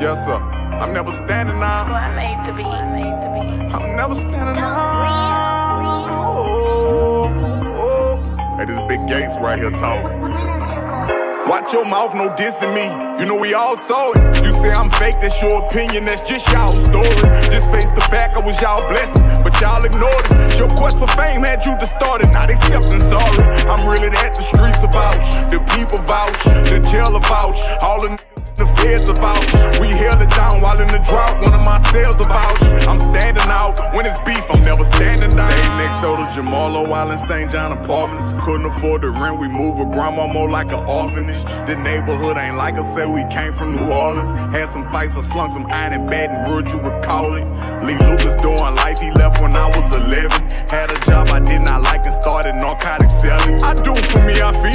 Yes, sir. I'm never standing out. Who I made to be. Made to be. I'm never standing out. Oh, oh. Hey, this big Gates right here talking. Watch your mouth, no dissing me. You know we all saw it. You say I'm fake, that's your opinion, that's just y'all story. Just face the fact I was y'all blessing, but y'all ignored it. Your quest for fame had you distorted, not accepting sorry. I'm really that the streets vouch, the people vouch, the jail vouch, all the are vouch. We held it down while in the drought, one of my sales about. I'm standing out when it's beef, I'm never standing down. Stay next door to Jamalo while in St. John Apartments. Couldn't afford the rent, we moved with grandma more like an orphanage. The neighborhood ain't like I said, we came from New Orleans. Had some fights, I slung some iron and in Baton Rouge, you recall it. Lee Lucas doing life, he left when I was 11. Had a job I did not like and started narcotic selling. I do for me, I feed